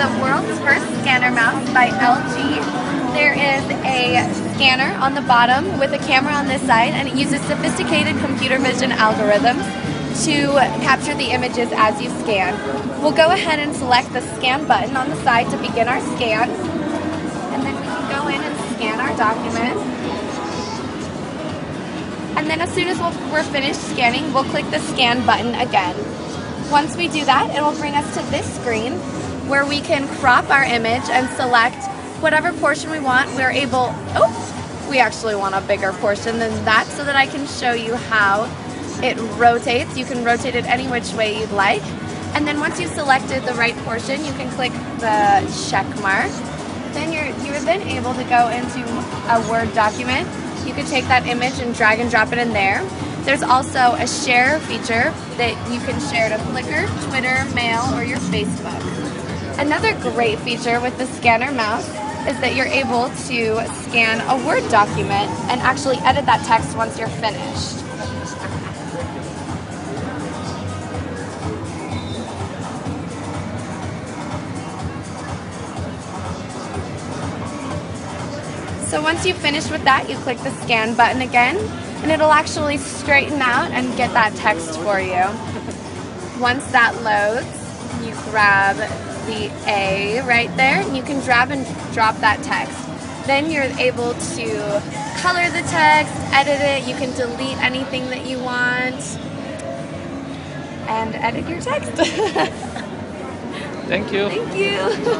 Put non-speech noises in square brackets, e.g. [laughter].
the world's first scanner mouse by LG. There is a scanner on the bottom with a camera on this side and it uses sophisticated computer vision algorithms to capture the images as you scan. We'll go ahead and select the scan button on the side to begin our scan and then we can go in and scan our document. And then as soon as we're finished scanning, we'll click the scan button again. Once we do that, it will bring us to this screen where we can crop our image and select whatever portion we want. We're able, oh, we actually want a bigger portion than that so that I can show you how it rotates. You can rotate it any which way you'd like. And then once you've selected the right portion, you can click the check mark. Then you're, you're then able to go into a Word document. You can take that image and drag and drop it in there. There's also a share feature that you can share to Flickr, Twitter, Mail, or your Facebook. Another great feature with the scanner mouse is that you're able to scan a Word document and actually edit that text once you're finished. So once you've finished with that, you click the scan button again and it'll actually straighten out and get that text for you. Once that loads, you grab the A right there and you can drag and drop that text. Then you're able to color the text, edit it, you can delete anything that you want, and edit your text. [laughs] Thank you. Thank you.